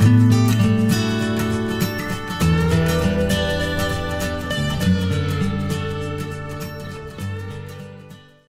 Música